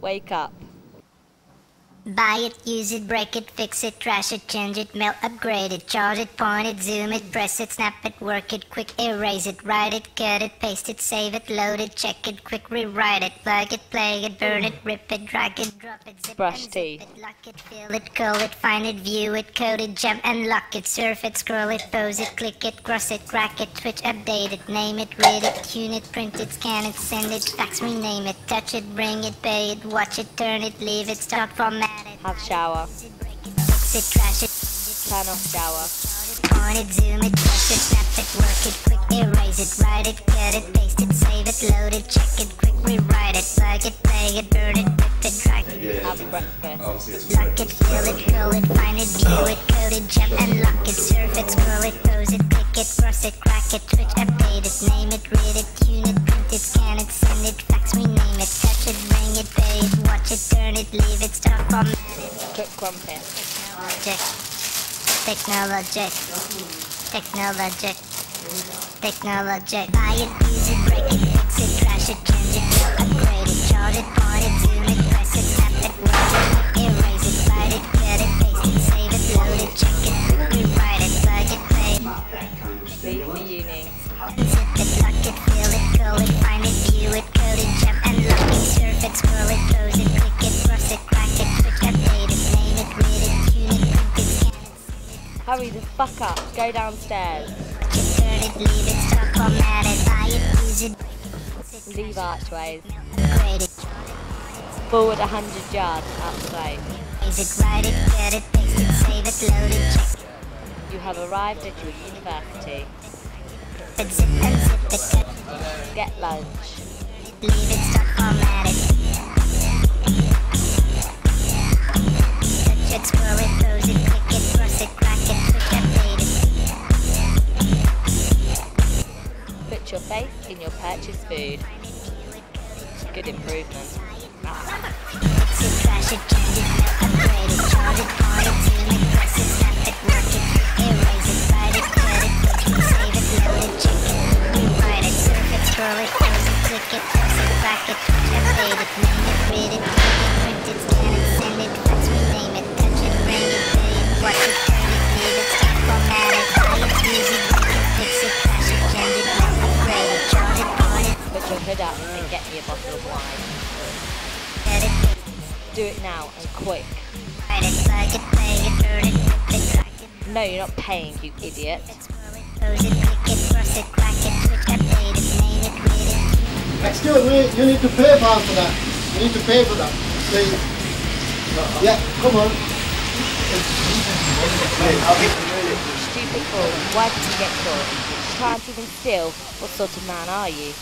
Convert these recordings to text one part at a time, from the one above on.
Wake up. Buy it, use it, break it, fix it, trash it, change it, melt, upgrade it, charge it, point it, zoom it, press it, snap it, work it, quick erase it, write it, cut it, paste it, save it, load it, check it, quick rewrite it, plug it, play it, burn it, rip it, drag it, drop it, zip Brush and zip it, lock it, fill it, curl it, find it, view it, code it, jump and lock it, surf it, scroll it, pose it, click it, cross it, crack it, switch, update it, name it, read it, tune it, print it, scan it, send it, fax, rename it, touch it, bring it, pay it, watch it, turn it, leave it, start, format Have shower. use it, break it, fix it, trash it, Turn off shower. Point it, zoom it, press it, snap it, work it, quick erase it, write it, cut it, paste it, save it, load it, check it, quick rewrite it, plug it, play it, burn it, rip it, drag it, Have breakfast. lock it, fill it, curl it, find it, view it, code it, jump and lock it, surf it, scroll it, pose it, click it, cross it, crack it, switch, update it, name it, read it, tune it, print it, scan it, send it, fax, rename it, touch it, bring it, pay it, watch it, turn it, leave it, start, format it. Quick crumpet. Technologic. Technologic. Technologic. Buy it, use it, break it, fix it, trash it, change it, upgrade it, charge it, point it, zoom it, press it, snap it, work it, Hurry the fuck up. Go downstairs. Leave archways. Forward 100 yards check You have arrived at your university. Get lunch. Put your face in your purchased food. Good improvement. Ah. fix Do it now and quick. write it, plug it, play it, burn it, rip it, drag it, No, you're not paying, you idiot. Pose it, click it, cross it, crack it, switch, update it, name it, read it, Excuse me, you need to pay for for that. You need to pay for that. Please. Yeah, come on. Stupid fool. Why did you get caught? You can't even steal. What sort of man are you?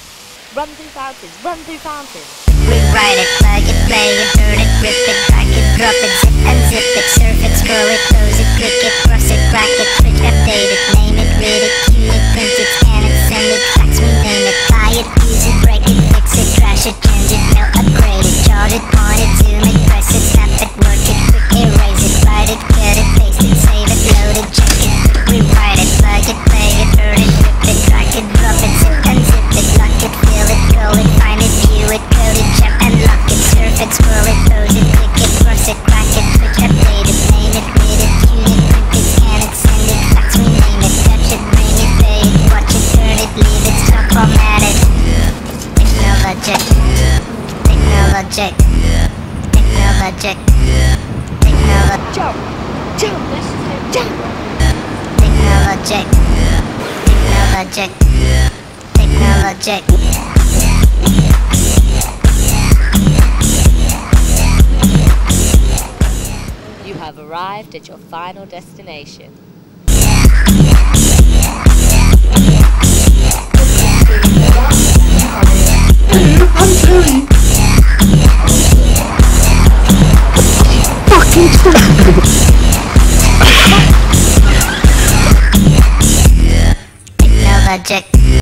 Run through fountains. Run through fountains. rewrite it, plug it, play it, burn it, rip it, crack it, drop it, zip and zip it, surf it, scroll it, pose it, click it, cross it, Technologic. Technologic. Technologic. Technologic. Jump! Jump! Jump! Technologic. Technologic. Technologic. You have arrived at your final destination. Technologic.